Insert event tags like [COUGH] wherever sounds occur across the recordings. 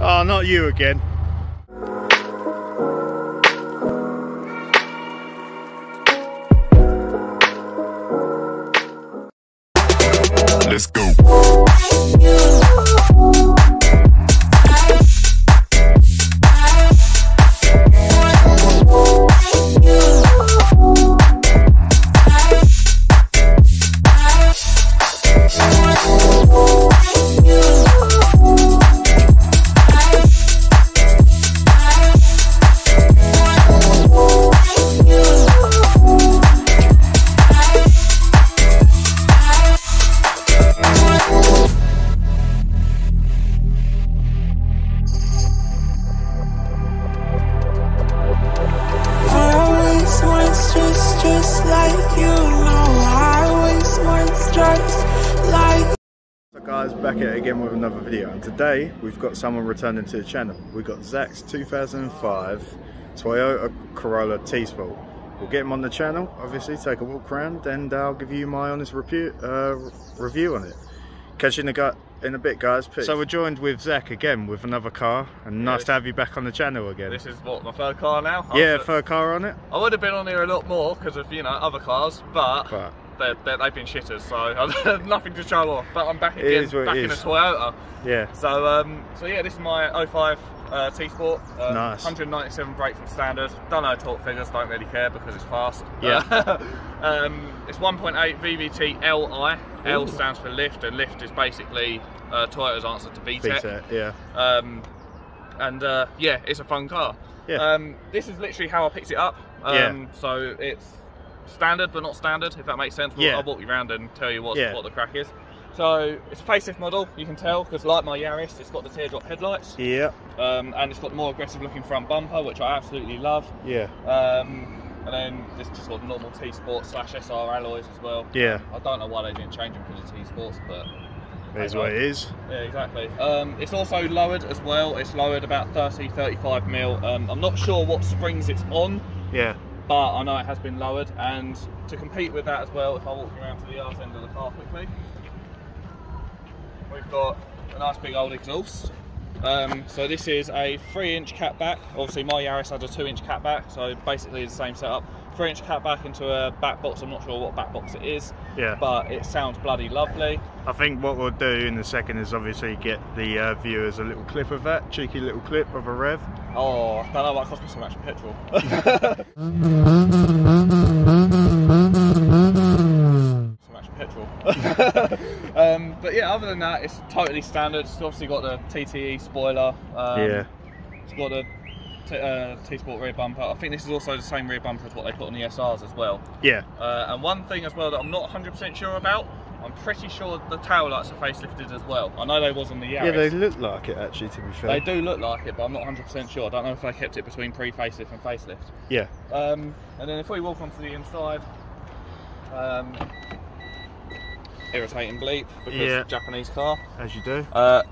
Oh, not you again. Let's go. And today we've got someone returning to the channel. We've got Zak's 2005 Toyota Corolla T-Sport. We'll get him on the channel, obviously take a walk around and I'll give you my honest review, uh, review on it. Catch you in a, gu- in a bit guys. Peace. So we're joined with Zak again with another car and nice Yes. to have you back on the channel again. This is what my third car now. I yeah, third car on it. I would have been on here a lot more because of you know other cars, but, But they're, they're, they've been shitters, so [LAUGHS] nothing to show off. But I'm back again, is what it back in a. Toyota. yeah, So um, so yeah, this is my 05 uh, T Sport. Um, Nice. 197 brake from standard. Don't know torque figures, don't really care because it's fast. Yeah. [LAUGHS] um, it's 1.8 VVT Li. L Ooh. stands for lift, and lift is basically uh, Toyota's answer to VTEC. VTEC, yeah. Um, and uh, yeah, it's a fun car. Yeah. Um, this is literally how I picked it up. Um, Yeah. So it's standard, but not standard, if that makes sense. We'll- Yeah. I'll walk you around and tell you what, Yeah. what the crack is. So it's a facelift model, you can tell, because like my Yaris, it's got the teardrop headlights, Yeah, um, and it's got the more aggressive looking front bumper, which I absolutely love. yeah, Um, and then this just got normal T Sport slash SR alloys as well. yeah. I don't know why they didn't change them for the T Sports, but It is what it is. yeah, exactly. Um, it's also lowered as well. It's lowered about 30, 35 mil. Um, I'm not sure what springs it's on, Yeah, but I know it has been lowered. And to compete with that as well, if I walk you around to the arse end of the car quickly, we've got a nice big old exhaust. Um, so this is a three-inch catback. Obviously, my Yaris had a two-inch catback, so basically the same setup. Three-inch catback into a back box. I'm not sure what back box it is, yeah. but it sounds bloody lovely. I think what we'll do in a second is obviously get the uh, viewers a little clip of that, cheeky little clip of a rev. Oh, I don't know what cost me so much petrol. [LAUGHS] so much petrol. [LAUGHS] um, but yeah, other than that, it's totally standard. It's obviously got the TTE spoiler. Um, yeah, It's got a T- uh, T-Sport rear bumper. I think this is also the same rear bumper as what they put on the SRs as well. yeah, Uh, and one thing as well that I'm not 100% sure about, I'm pretty sure the tail lights are facelifted as well. I know they was on the Yaris. yeah. They look like it actually. To be fair, They do look like it, but I'm not 100% sure. I don't know if they kept it between pre-facelift and facelift. Yeah, Um, and then if we walk onto the inside, um, irritating bleep because Yeah. Japanese car. as you do. Uh,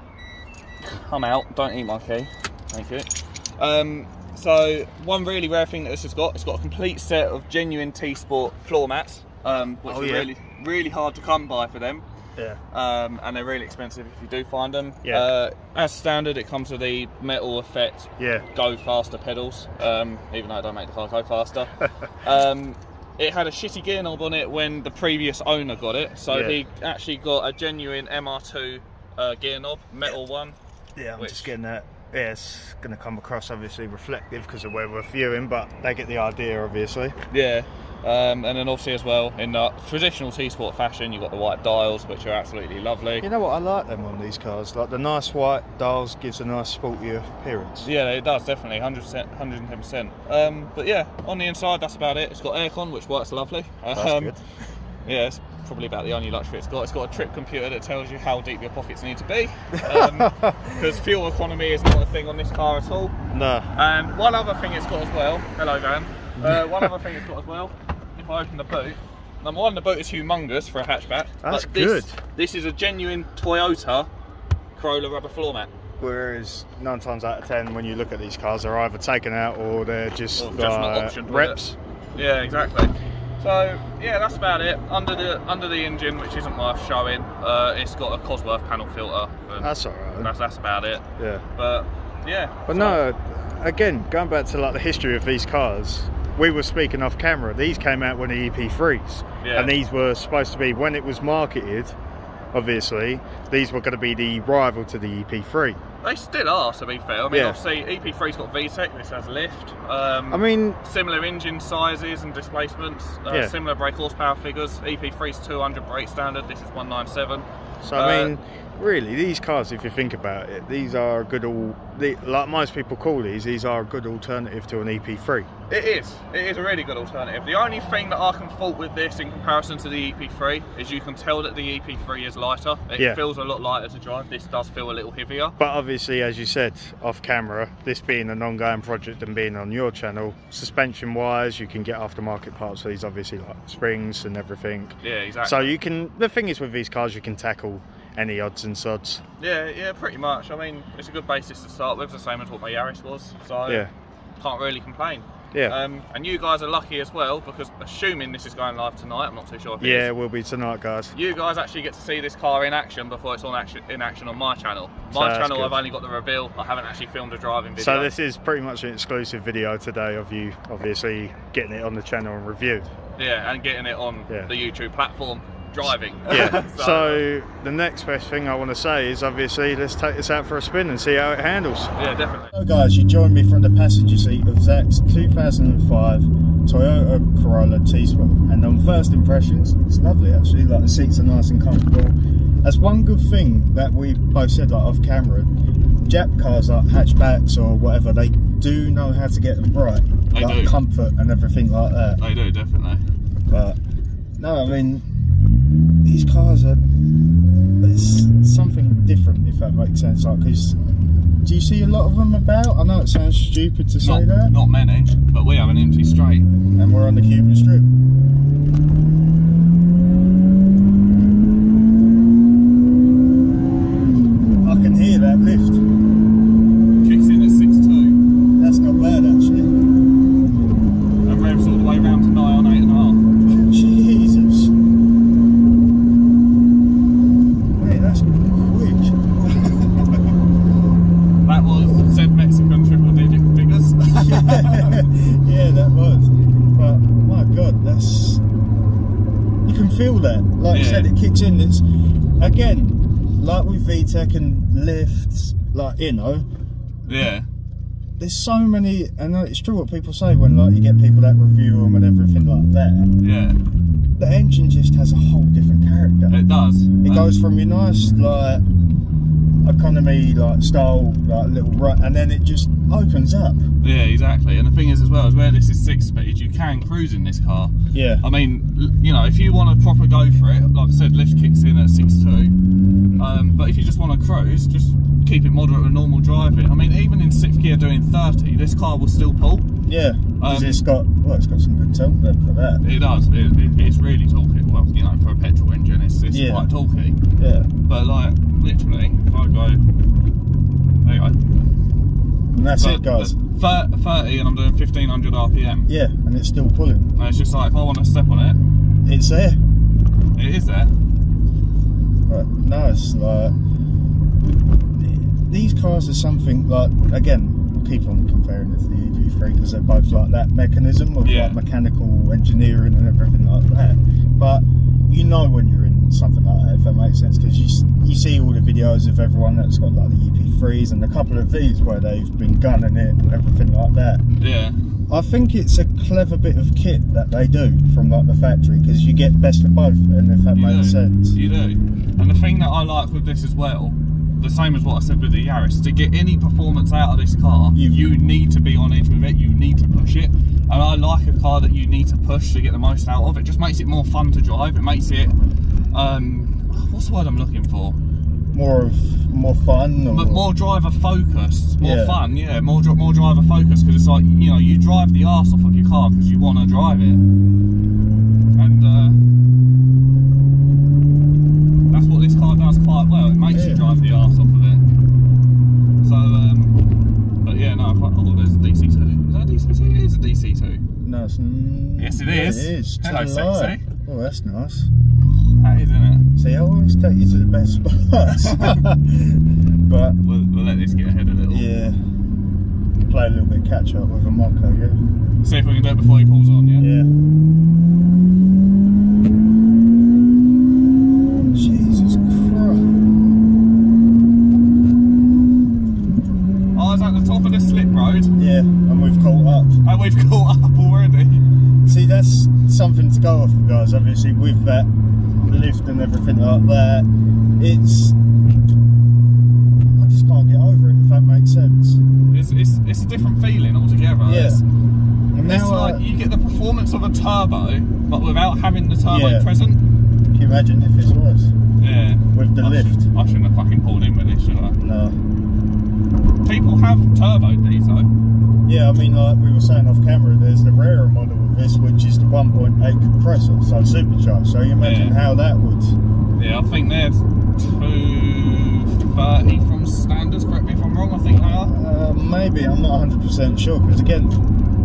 I'm out. Don't eat my key. Thank you. Um, so one really rare thing that this has got, it's got a complete set of genuine T-Sport floor mats, um, which Oh, are yeah. really really hard to come by for them. Yeah, Um, and they're really expensive if you do find them. Yeah. Uh, as standard, it comes with the metal effect yeah, go faster pedals, um, even though I don't make the car go faster. [LAUGHS] um, it had a shitty gear knob on it when the previous owner got it, so Yeah. he actually got a genuine MR2 uh, gear knob, metal one. yeah. I'm Which- just getting that. Yeah, it's going to come across obviously reflective because of where we're viewing, but they get the idea obviously. Yeah. Um, and then obviously as well, in the traditional T-Sport fashion, you've got the white dials, which are absolutely lovely. You know what? I like them on these cars. Like the nice white dials gives a nice sporty appearance. Yeah, it does definitely, 100%, 110%. Um, but yeah, on the inside, that's about it. It's got aircon, which works lovely. That's um, good. [LAUGHS] Yeah, it's probably about the only luxury it's got. It's got a trip computer that tells you how deep your pockets need to be. [LAUGHS] Because fuel economy is not a thing on this car at all. No. And one other thing it's got as well, hello Van, uh, one [LAUGHS] other thing it's got as well, if I open the boot, number one, the boot is humongous for a hatchback. That's but this, good. This is a genuine Toyota Corolla rubber floor mat. Whereas nine times out of ten, when you look at these cars, they're either taken out or they're just, Or just not uh, optioned reps. Yeah, exactly. So yeah, that's about it. Under the under the engine, which isn't worth showing, uh, it's got a Cosworth panel filter. That's alright. That's that's about it. Yeah. But yeah. But no, again, going back to like the history of these cars, we were speaking off camera. These came out when the EP3s, Yeah. and these were supposed to be when it was marketed. Obviously, these were going to be the rival to the E EP3. They still are, to be fair. I mean, Yeah. obviously EP3's got VTEC. This has lift. Um, I mean, similar engine sizes and displacements. Uh, Yeah. Similar brake horsepower figures. EP3's 200 brake standard. This is 197. So I Uh, mean, really, these cars, if you think about it, these are a good all. The, like most people call these, these are a good alternative to an E EP3. It is. It is a really good alternative. The only thing that I can fault with this in comparison to the EP3 is you can tell that the EP3 is lighter. It Yeah. feels a lot lighter to drive. This does feel a little heavier. But obviously, as you said off camera, this being an ongoing project and being on your channel, suspension wise, you can get aftermarket parts for these, obviously, like springs and everything. Yeah, exactly. So you can. The thing is with these cars, you can tackle any odds and sods. yeah, yeah, pretty much. I mean, it's a good basis to start with, the same as what my Yaris was. So Yeah, can't really complain. yeah, Um, and you guys are lucky as well because assuming this is going live tonight, I'm not too sure if it yeah. is, We'll be tonight, guys. You guys actually get to see this car in action before it's on action in action on my channel. My that's channel. I've only got the reveal. I haven't actually filmed a driving video. So this is pretty much an exclusive video today of you, obviously getting it on the channel and reviewed. yeah, and getting it on Yeah. the YouTube platform, driving. [LAUGHS] Yeah. [LAUGHS] so the next best thing I want to say is obviously let's take this out for a spin and see how it handles. yeah, definitely. So guys, you joined me from the passenger seat of Zak's 2005 Toyota Corolla T-Sport and on first impressions, it's lovely actually, like the seats are nice and comfortable. That's one good thing that we both said like off camera, Jap cars like hatchbacks or whatever, they do know how to get them right. They like do. comfort and everything like that. They do definitely. But no, I mean, these cars are, it's something different if that makes sense. Like, because do you see a lot of them about? I know it sounds stupid to say Not, that, not many, but we have an empty straight. and we're on the Cuban Strip. I can hear that lift. Kicks in at 6.2 That's not bad actually. and revs all the way round to nigh on 8.5. Jesus. Mate, that's quick. That was said Mexican triple digit figures. yeah, that was. But my God, that's you can feel that. Like you Yeah. said, it kicks in. It's again like with VTEC and lifts. Like you know, yeah. there's so many, and it's true what people say when like you get people that review them and everything like that. Yeah. The engine just has a whole different character. It does. It Um, goes from your nice like economy like style like little rut, and then it just opens up. Yeah, exactly. And the thing is, as well, as where this is six speed, you can cruise in this car. Yeah. I mean, you know, if you want to proper go for it, like I said, lift kicks in at 6.2. Um, but if you just want to cruise, just keep it moderate and normal driving. I mean, even in sixth gear doing 30, this car will still pull. Yeah, Um, it's got well, it's got some good torque then for that. It does. It, it, it's really talky. Well, you know, for a petrol engine, it's, it's Yeah. quite talky. Yeah, But like, literally, if I go, there you go. and that's So, it, guys. uh, 30 and I'm doing 1500 RPM. Yeah, and it's still pulling. And it's just like, if I want to step on it, It's there. it is there. But no, it's like these cars are something like again. Keep on comparing it to the EP3 because they're both like that mechanism of Yeah. like mechanical engineering and everything like that. But you know when you're in something like that, if that makes sense, because you you see all the videos of everyone that's got like the EP3s and a couple of these where they've been gunning it and everything like that. Yeah. I think it's a clever bit of kit that they do from like the factory because you get best of both, and if that You makes sense. You do. And the thing that I like with this as well, the same as what I said with the Yaris, to get any performance out of this car, You- you, need to be on edge with it. You need to push it. And I like a car that you need to push to get the most out of. It just makes it more fun to drive. It makes it, um, what's the word I'm looking for? More of more fun, or But more driver focused, more Yeah. fun, yeah, more more driver focused because it's like you know you drive the arse off of your car because you want to drive it, and uh, that's what this car does quite well. It makes Yeah. you drive the arse off of it. So, um, but yeah, no, if I, oh, there's a DC two. Is that DC two? It is a DC two. no, no, it's Yes, yeah. It is. Hello, sexy. Oh, that's nice. That is, isn't See, I always take you to the best [LAUGHS] spots. [LAUGHS] but? We'll, we'll let this get ahead a little. yeah, play a little bit catch up with a Mocco, yeah. See if we can do it before he pulls on, yeah? Yeah. Jesus Christ. I was at the top of the slip road Yeah, and we've caught up. and we've caught up already. See, that's something to go off, guys. Obviously, with that lift and everything like that, it's. I just can't get over it, if that makes sense. It's, it's, it's a different feeling altogether. Yeah. It's, And it's now, uh, you get the performance of a turbo, but without having the turbo Yeah. present. can you imagine if it was? Yeah. With the I lift. Should, I shouldn't have fucking pulled in with this, should I? No. People have turboed these though. Yeah, I mean, like we were saying off camera, there's the rarer model this, which is the 1.8 compressor, so supercharged. So you imagine Yeah. how that would. Yeah, I think they're 230 from standards, correct me if I'm wrong, I think they are. Uh, maybe, I'm not 100% sure, because again,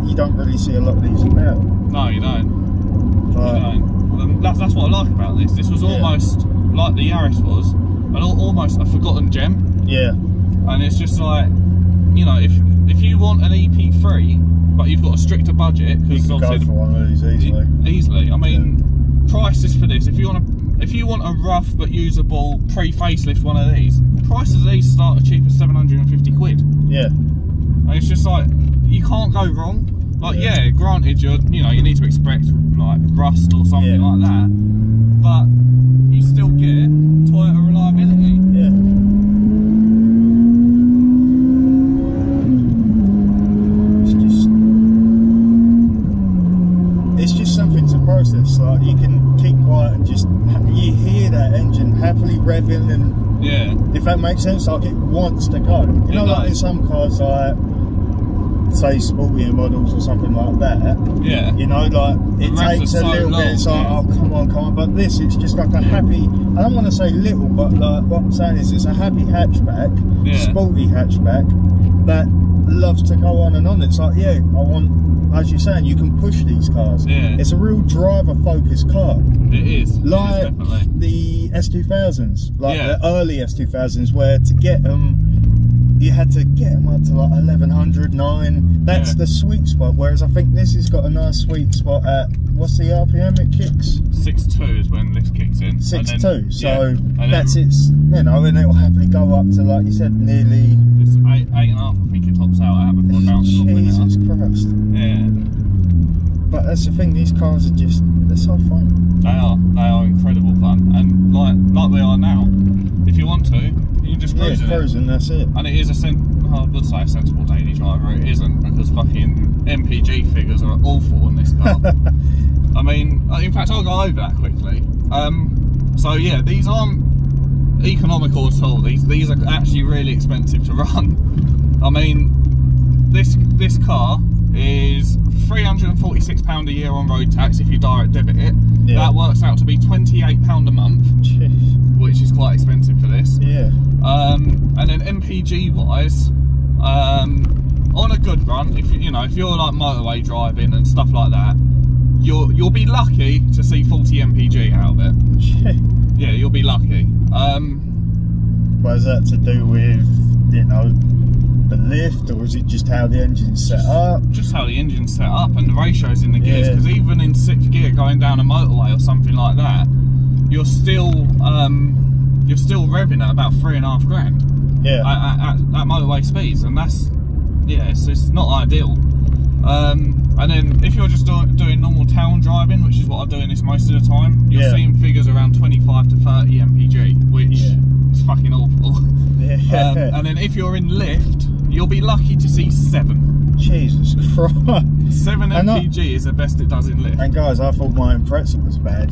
you don't really see a lot of these about. No, you don't. You don't. That's, that's what I like about this. This was Yeah. almost like the Yaris was, and al- almost a forgotten gem. yeah, And it's just like, you know, if if you want an EP3, but you've got a stricter budget, you because could go for one of these easily. easily. I mean, prices for this. If you want to, if you want a rough but usable pre-facelift one of these, prices of these start as cheap as 750 quid. Yeah, And it's just like you can't go wrong. Like Yeah. yeah, granted you you know you need to expect like rust or something Yeah. like that, but you still get Toyota reliability. yeah. It's just. It's just something to process. Like you can keep quiet and just you hear that engine happily revving and Yeah, if that makes sense, like it wants to go. You know, like in some cars, like say sportier models or something like that. yeah, You know, like it takes a so little long, bit. It's like, yeah. oh come on, come on. But this, it's just like a happy. I don't want to say little, but like what I'm saying is, it's a happy hatchback, Yeah. sporty hatchback that loves to go on and on. It's like, yeah, I want. As you're saying, you can push these cars. Yeah. It's a real driver-focused car it is. It is like the S2000s, like Yeah. the early S2000s, where to get them, you had to get them up to like 1100, 9. That's Yeah. the sweet spot. Whereas I think this has got a nice sweet spot at what's the RPM it kicks? Six two is when lift kicks in. six then, two So yeah, then that's its, you know, and it will happily go up to like you said, nearly. Eight, eight and a half. I think it tops out at before it bounces off the Jesus. Christ! Yeah, But that's the thing. These cars are just they're so fun. they are. They are incredible fun, and like like they are now. If you want to, you can just Yeah, cruise in it. cruising. That's it. And it is a sen- I would say a sensible daily driver. It isn't because fucking MPG figures are awful in this car. [LAUGHS] I mean, in fact, I'll go over that quickly. Um, so yeah, these aren't economical at all. These these are actually really expensive to run. I mean, this this car is three hundred and forty six pound a year on road tax if you direct debit it. Yeah. That works out to be twenty eight pound a month, Jeez. which is quite expensive for this. Yeah. Um, and then MPG wise, um, on a good run, if you you know if you're like motorway driving and stuff like that, you'll you'll be lucky to see 40 MPG out of it. [LAUGHS] Yeah, you'll be lucky. Um, But is that to do with, you know, the lift, or is it just how the engine's set up? just how the engine's set up and the ratios in the gears, Yeah. because even in sixth gear going down a motorway or something like that, you're still um, you're still revving at about three and a half grand. Yeah. at, at, at motorway speeds, and that's yeah, it's, it's not ideal. Um, and then if you're just do, doing normal town driving, which is what I'm doing this most of the time, you're Yeah. seeing figures around 25 to 30 mpg, which Yeah. is fucking awful. yeah. Um, and then if you're in lift, you'll be lucky to see seven. Jesus [LAUGHS] Christ. Seven And I- mpg is the best it does in lift. And guys, I thought my Impreza was bad,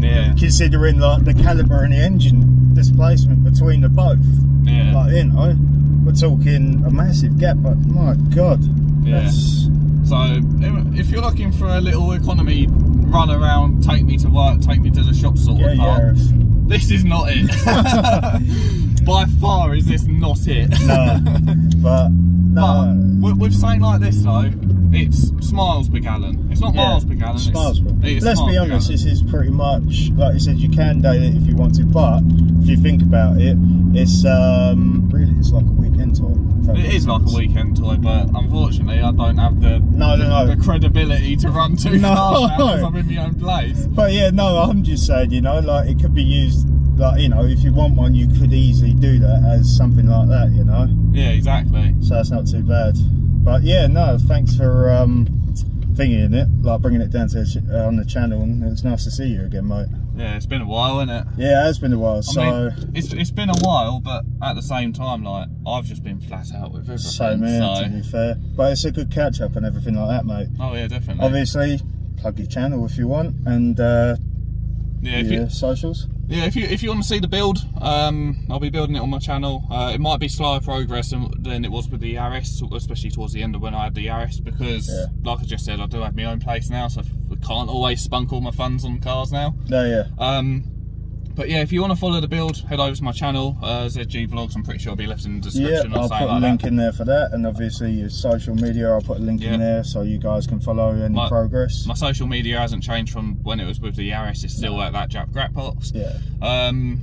Yeah, considering like the caliber and the engine displacement between the both. yeah. Like you know, we're talking a massive gap. But my God, Yeah. that's So if- you're looking for a little economy run around, take me to work, take me to the shop sort yeah, of car, Yaris. This is not it. [LAUGHS] [LAUGHS] By far is this not it. No, [LAUGHS] but No. But with, with something like this though, it's smiles per gallon. It's not miles per gallon. it's- Smiles, is Let's be honest, this is pretty much like you said. You can date it if you want to, but if you think about it, it's um really it's like a weekend toy. It is like a weekend toy, but unfortunately, I don't have the No, no, no. the credibility to run two [LAUGHS] No. cars because I'm in my own place. But yeah, no, I'm just saying, you know, like it could be used, like you know, if you want one, you could easily do that as something like that, you know. Yeah, exactly. So that's not too bad. But yeah, no, thanks for um thinking it, like bringing it down to uh, on the channel, and it's nice to see you again, mate. Yeah, it's been a while, isn't it? Yeah, it has been a while. I So mean, it's it's been a while, but at the same time, like I've just been flat out with everything. same here, so- to be fair. But it's a good catch up and everything like that, mate. Oh yeah, definitely. Obviously, plug your channel if you want, and uh, yeah, if your you, socials. Yeah, if you if you want to see the build, um, I'll be building it on my channel. Uh, it might be slower progress than, than it was with the Yaris, especially towards the end of when I had the Yaris, because Yeah. like I just said, I do have my own place now, so I can't always spunk all my funds on cars now. No, yeah. Um, but yeah, if you want to follow the build, head over to my channel, uh, ZG Vlogs. I'm pretty sure I'll be left in the Yeah, description or I'll put a like link that. in there for that, and obviously your social media, I'll put a link Yeah. in there so you guys can follow any My- progress. My social media hasn't changed from when it was with the Yaris. It's still at that Jap Crap Box. yeah, Um,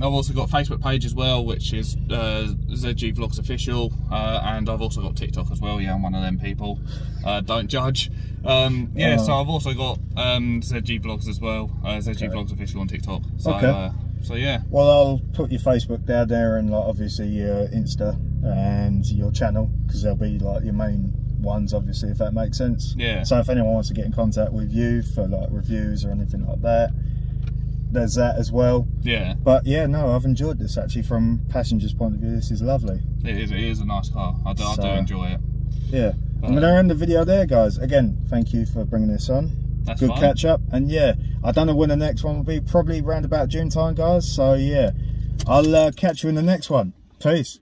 I've also got a Facebook page as well, which is uh, ZG Vlogs Official, uh, and I've also got TikTok as well. Yeah, I'm one of them people. Uh, don't judge. Um, yeah, so I've also got um, ZG Vlogs as well. Uh, ZG Okay. Vlogs Official on TikTok. So, Okay. uh, so yeah, Well, I'll put your Facebook down there and like obviously your Insta and your channel because they'll be like your main ones, obviously, if that makes sense. Yeah. So if anyone wants to get in contact with you for like reviews or anything like that, there's that as well. yeah, But yeah, no, I've enjoyed this actually from passengers' point of view. This is lovely. it is. It is a nice car. I do, I do enjoy it. Yeah. I'm Uh, going to end the video there, guys. Again, thank you for bringing this on. That's Good fine. catch up. And yeah, I don't know when the next one will be. Probably around about June time, guys. So yeah, I'll uh, catch you in the next one. Peace.